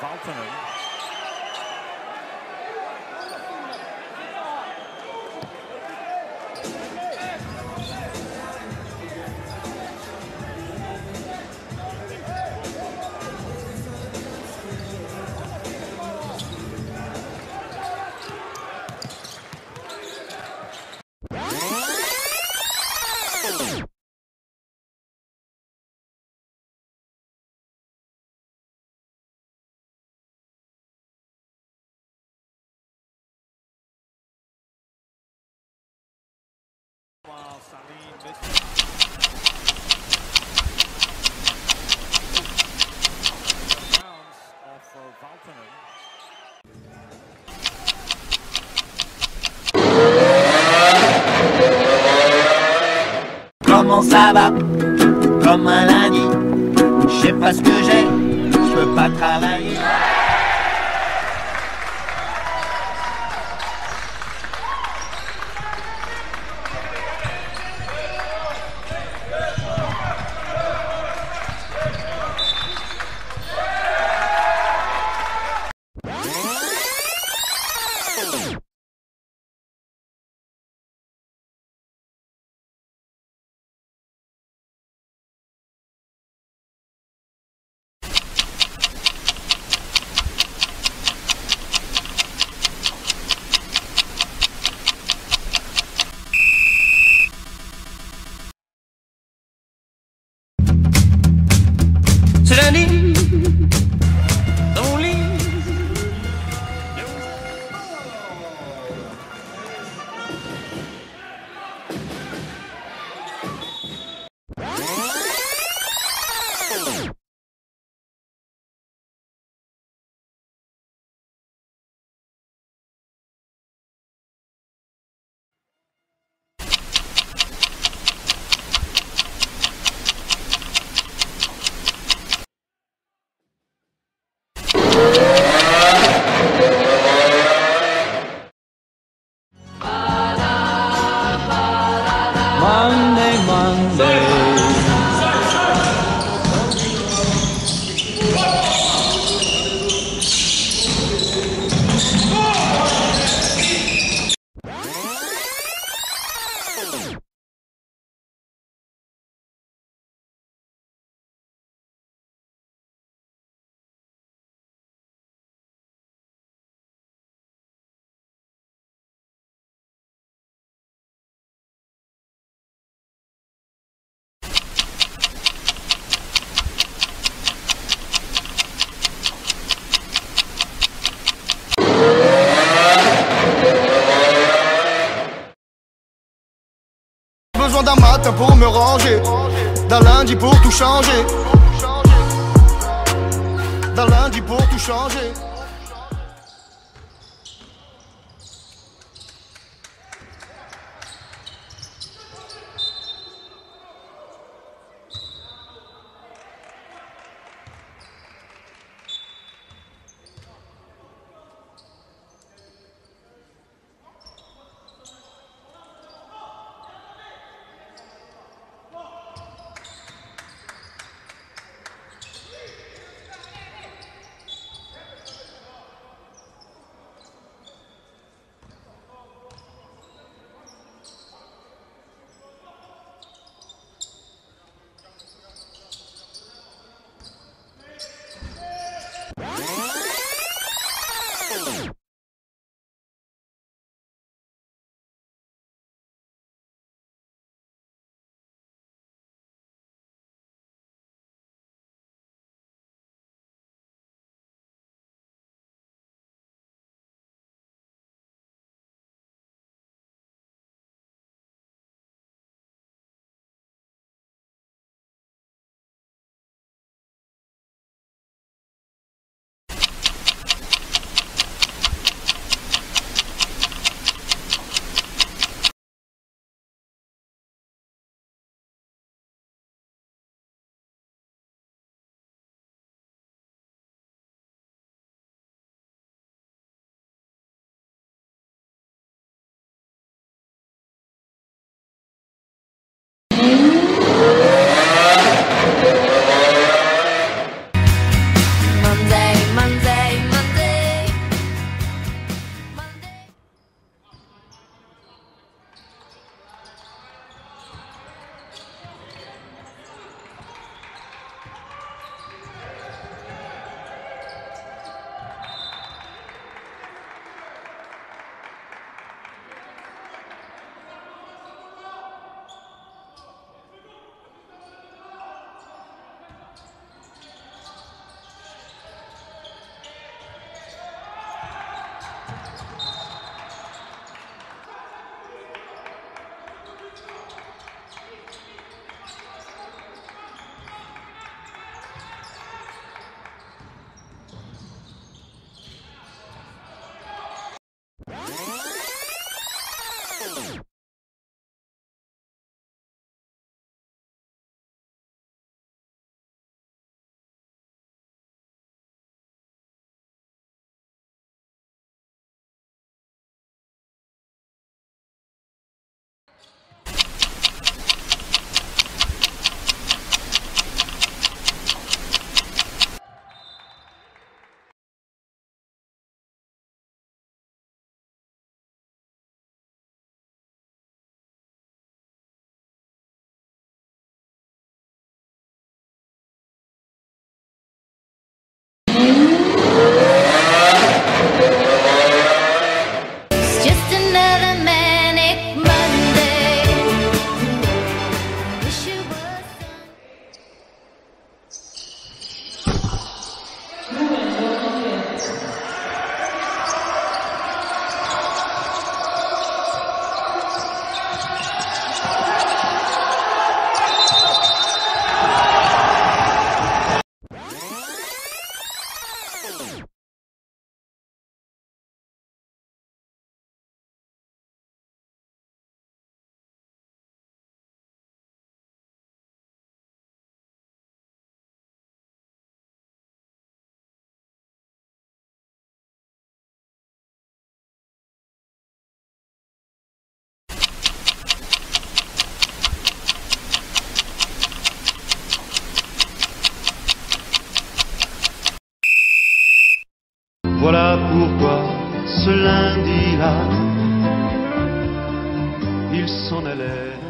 Valtonen. Comment ça va? Comme un lundi. Je sais pas ce que j'ai, je peux pas travailler. Ranger, d'un lundi pour tout changer, d'un lundi pour tout changer. Voilà pourquoi ce lundi-là, il s'en allait.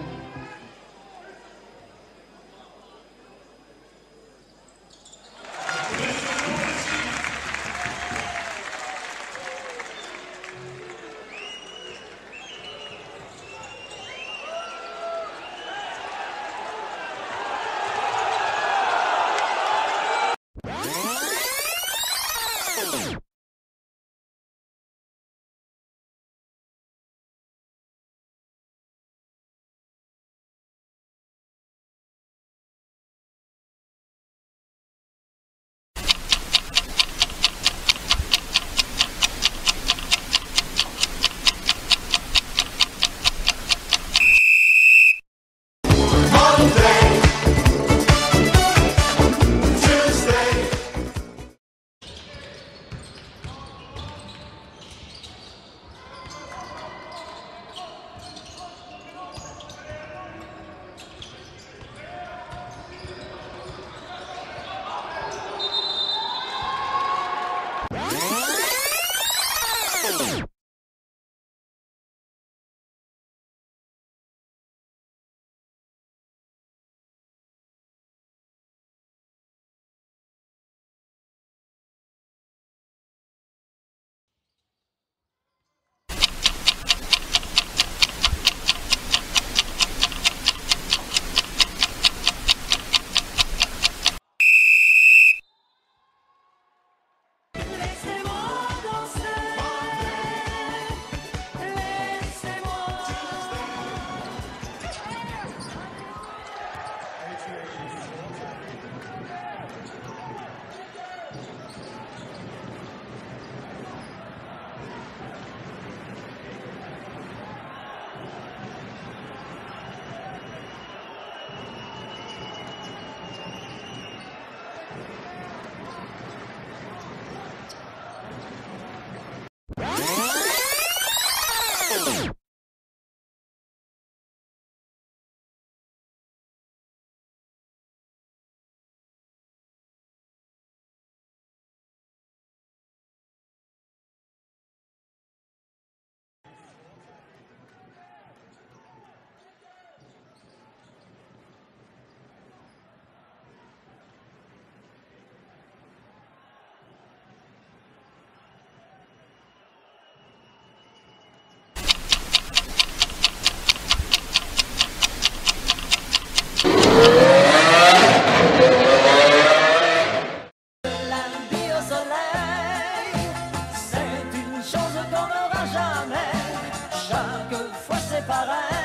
para